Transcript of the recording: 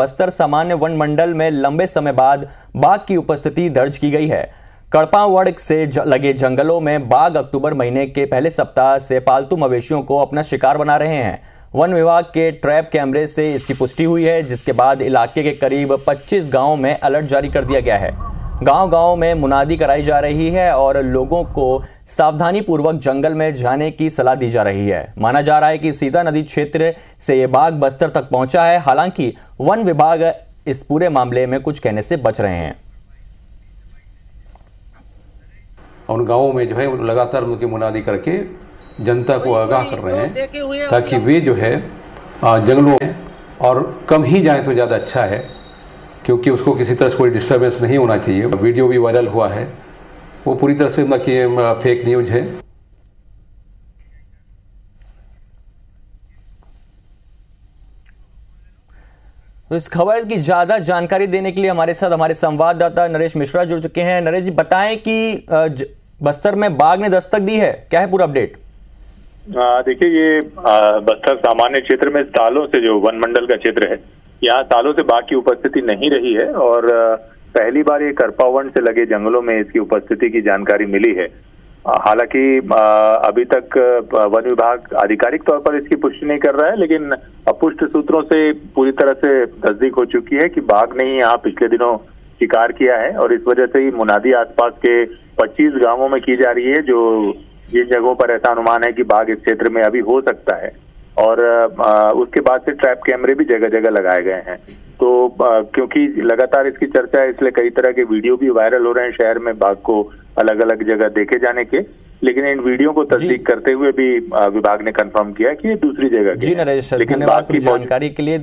बस्तर सामान्य वन मंडल में लंबे समय बाद बाघ की उपस्थिति दर्ज की गई है। कड़पावड़ से लगे जंगलों में बाघ अक्टूबर महीने के पहले सप्ताह से पालतू मवेशियों को अपना शिकार बना रहे हैं। वन विभाग के ट्रैप कैमरे से इसकी पुष्टि हुई है, जिसके बाद इलाके के करीब 25 गाँवों में अलर्ट जारी कर दिया गया है। गांव-गांव में मुनादी कराई जा रही है और लोगों को सावधानी पूर्वक जंगल में जाने की सलाह दी जा रही है। माना जा रहा है कि सीता नदी क्षेत्र से ये बाघ बस्तर तक पहुँचा है। हालाँकि वन विभाग इस पूरे मामले में कुछ कहने से बच रहे हैं। उन गाँवों में जो है लगातार उनकी मुनादी करके जनता को आगाह कर रहे हैं ताकि वे जो है जंगलों में और कम ही जाए तो ज़्यादा अच्छा है। क्योंकि उसको किसी तरह से कोई डिस्टर्बेंस नहीं होना चाहिए। वीडियो भी वायरल हुआ है। वो पूरी तरह से मतलब फेक न्यूज़ है। तो इस खबर की ज़्यादा जानकारी देने के लिए हमारे साथ हमारे संवाददाता नरेश मिश्रा जुड़ चुके हैं। नरेश जी बताएँ कि बस्तर में बाघ ने दस्तक दी है। क्या है पूरा अपडेट? देखिए ये बस्तर सामान्य क्षेत्र में सालों से जो वन मंडल का क्षेत्र है यहाँ सालों से बाघ की उपस्थिति नहीं रही है और पहली बार ये करपावन से लगे जंगलों में इसकी उपस्थिति की जानकारी मिली है। हालाँकि अभी तक वन विभाग आधिकारिक तौर पर इसकी पुष्टि नहीं कर रहा है, लेकिन अपुष्ट सूत्रों से पूरी तरह से तस्दीक हो चुकी है कि बाघ ने ही यहाँ पिछले दिनों शिकार किया है और इस वजह से ही मुनादी आसपास के 25 गाँवों में की जा रही है, जो जिन जगहों पर ऐसा अनुमान है कि बाघ इस क्षेत्र में अभी हो सकता है। और उसके बाद से ट्रैप कैमरे भी जगह जगह लगाए गए हैं। तो क्योंकि लगातार इसकी चर्चा है इसलिए कई तरह के वीडियो भी वायरल हो रहे हैं शहर में बाघ को अलग अलग जगह देखे जाने के। लेकिन इन वीडियो को तस्दीक करते हुए भी विभाग ने कंफर्म किया कि ये दूसरी जगह जी नरेश लेकिन धन्यवाद जानकारी के लिए।